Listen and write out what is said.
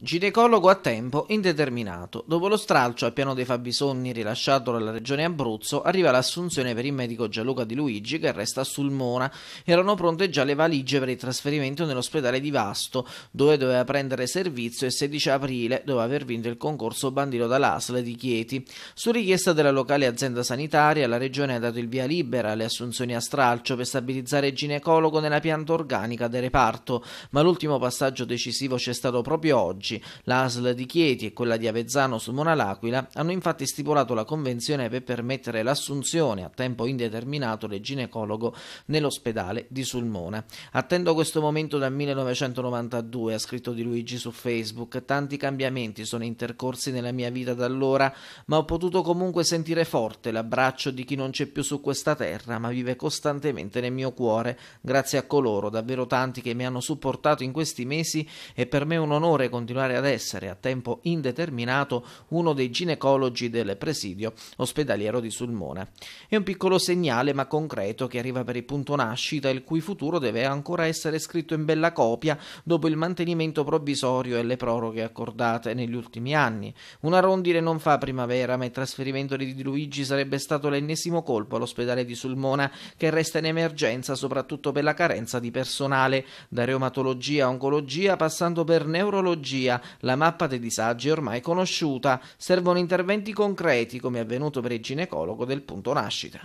Ginecologo a tempo indeterminato. Dopo lo stralcio al piano dei fabbisogni rilasciato dalla regione Abruzzo, arriva l'assunzione per il medico Gianluca Di Luigi che resta a Sulmona. Erano pronte già le valigie per il trasferimento nell'ospedale di Vasto, dove doveva prendere servizio il 16 aprile, dopo aver vinto il concorso bandito dall'ASL di Chieti. Su richiesta della locale azienda sanitaria, la regione ha dato il via libera alle assunzioni a stralcio per stabilizzare il ginecologo nella pianta organica del reparto, ma l'ultimo passaggio decisivo c'è stato proprio oggi oggi. L'ASL di Chieti e quella di Avezzano su Mona l'Aquila hanno infatti stipulato la convenzione per permettere l'assunzione a tempo indeterminato del ginecologo nell'ospedale di Sulmona. Attendo questo momento dal 1992, ha scritto Di Luigi su Facebook. Tanti cambiamenti sono intercorsi nella mia vita da allora, ma ho potuto comunque sentire forte l'abbraccio di chi non c'è più su questa terra, ma vive costantemente nel mio cuore. Grazie a coloro, davvero tanti, che mi hanno supportato in questi mesi e per me è un onore continuare continuare ad essere a tempo indeterminato uno dei ginecologi del presidio ospedaliero di Sulmona. È un piccolo segnale ma concreto che arriva per il punto nascita il cui futuro deve ancora essere scritto in bella copia dopo il mantenimento provvisorio e le proroghe accordate negli ultimi anni. Una rondine non fa primavera, ma il trasferimento di Luigi sarebbe stato l'ennesimo colpo all'ospedale di Sulmona che resta in emergenza soprattutto per la carenza di personale, da reumatologia a oncologia passando per neurologia via, la mappa dei disagi è ormai conosciuta, servono interventi concreti come avvenuto per il ginecologo del punto nascita.